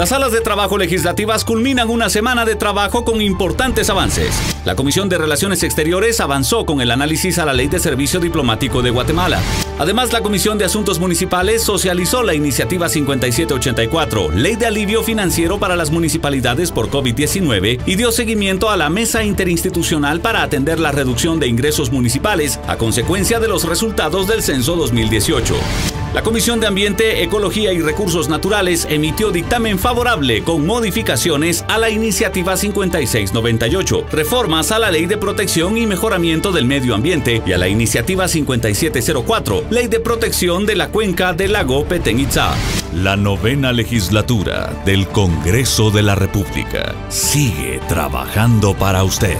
Las salas de trabajo legislativas culminan una semana de trabajo con importantes avances. La Comisión de Relaciones Exteriores avanzó con el análisis a la Ley de Servicio Diplomático de Guatemala. Además, la Comisión de Asuntos Municipales socializó la iniciativa 5784, Ley de Alivio Financiero para las Municipalidades por COVID-19, y dio seguimiento a la mesa interinstitucional para atender la reducción de ingresos municipales a consecuencia de los resultados del censo 2018. La Comisión de Ambiente, Ecología y Recursos Naturales emitió dictamen favorable con modificaciones a la iniciativa 5698, reformas a la Ley de Protección y Mejoramiento del Medio Ambiente y a la iniciativa 5704, Ley de Protección de la Cuenca del Lago Petén La novena legislatura del Congreso de la República sigue trabajando para usted.